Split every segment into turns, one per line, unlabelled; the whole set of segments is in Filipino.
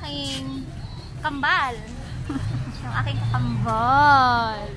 aking kambal. yung aking kambal.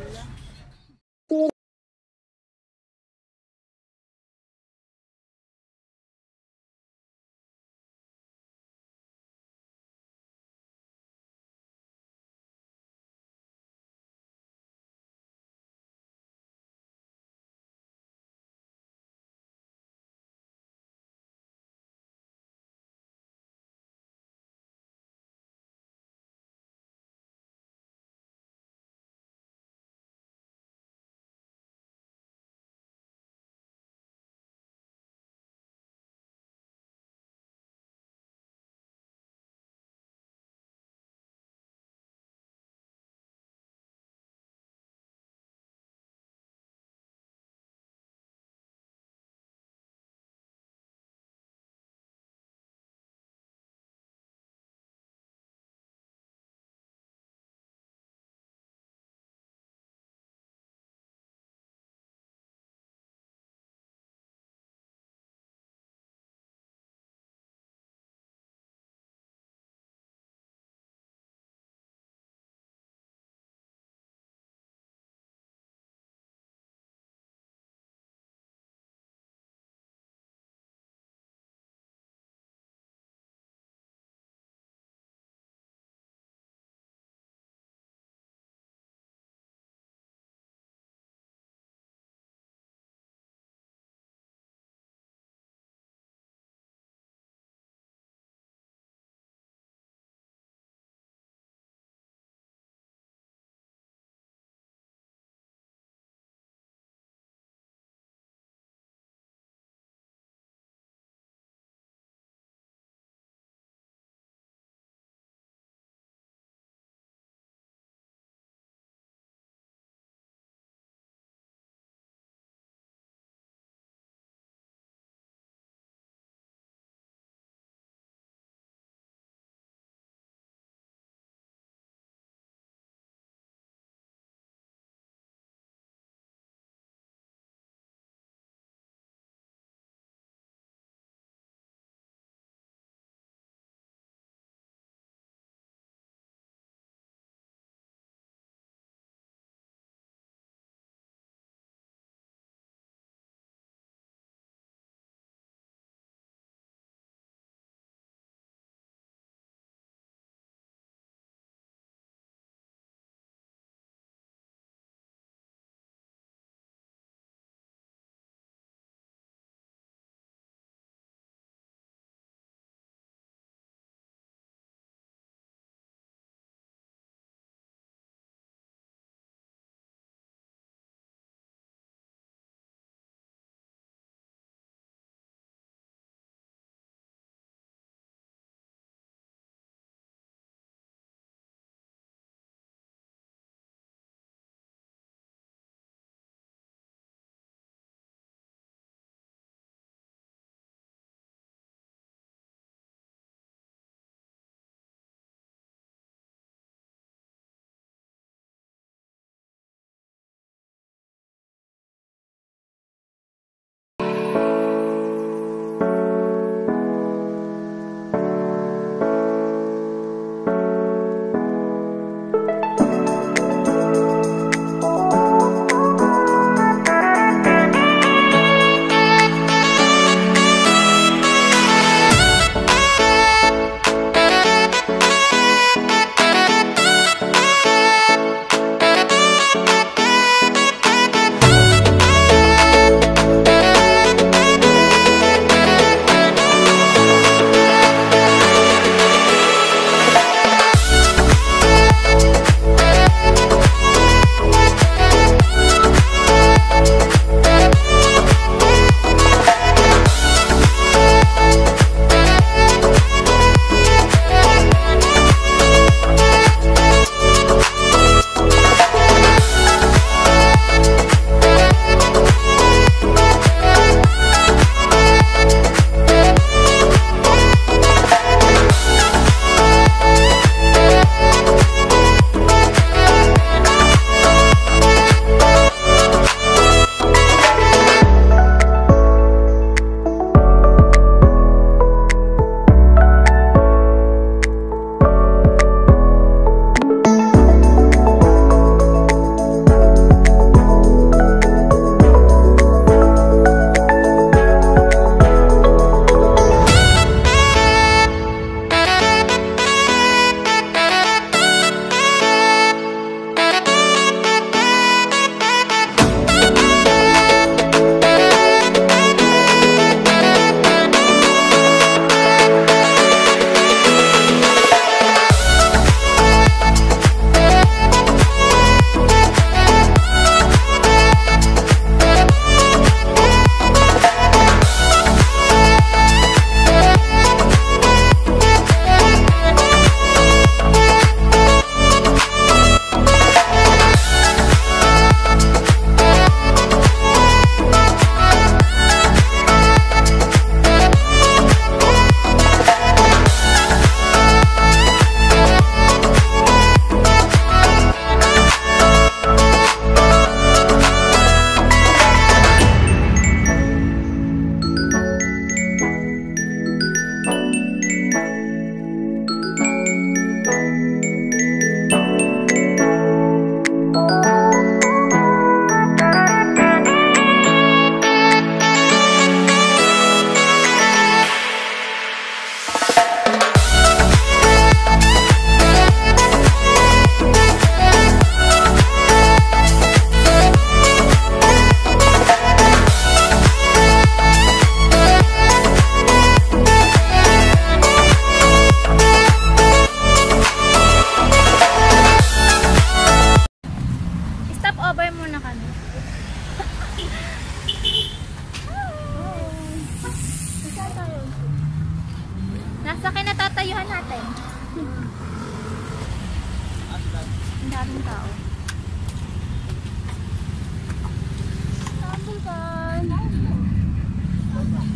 Ang daming tao.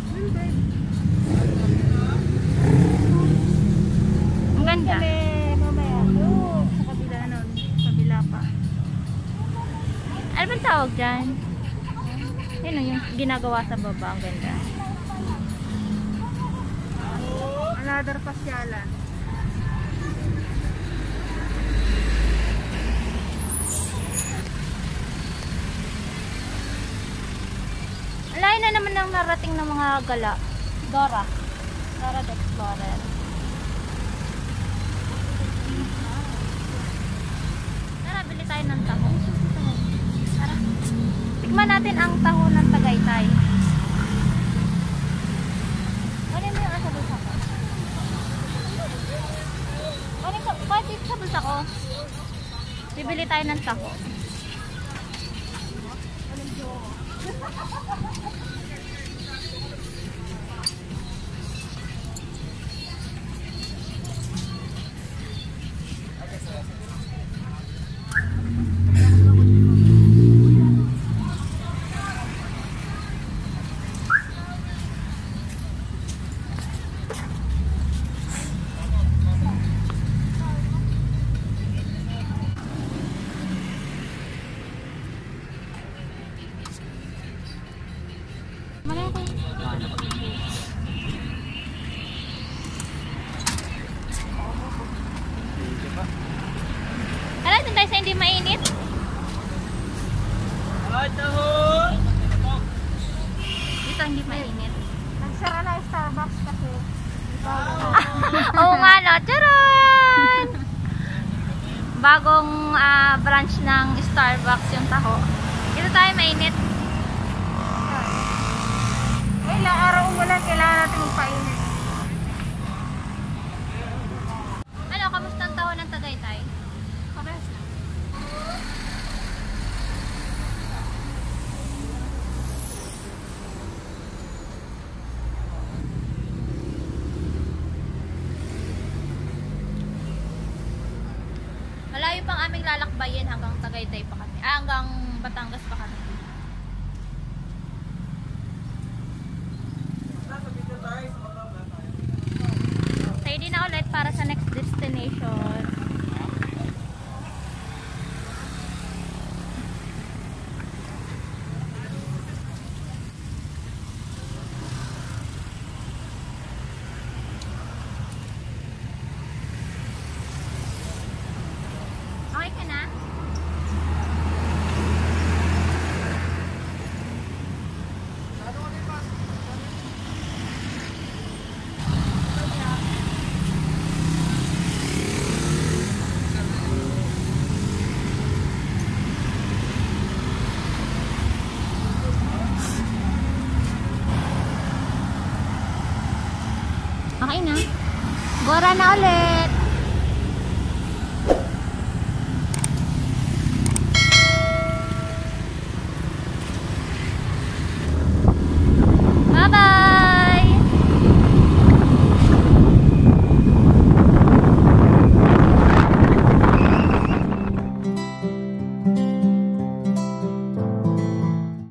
Tumbleban. Ang ganda.
mamaya. Oo, sa kabila nun. Kabila pa.
Ano bang tawag dyan? Yun o, yung ginagawa sa baba. Ang ganda.
Another pasyalan.
Ang layo na naman ng narating ng mga gala. Dora. Dora the Explorer. Tara, bili tayo ng taho. Tara. Tikman natin ang taho ng Tagaytay. Ano mo yung asa bulsa ko? Yung bakit sa bulsa ko? Bibili tayo ng taho. Malaki. ハハハハ! Hindi mainit. Dito hindi mainit.
Nagsara na yung Starbucks kasi.
Oo nga no, charon! Bagong ah, branch ng Starbucks yung taho. Dito tayo mainit. Lalakbayin hanggang Tagaytay pa kami. Ah, hanggang Batangas pa kami. Okay na. Gora na ulit.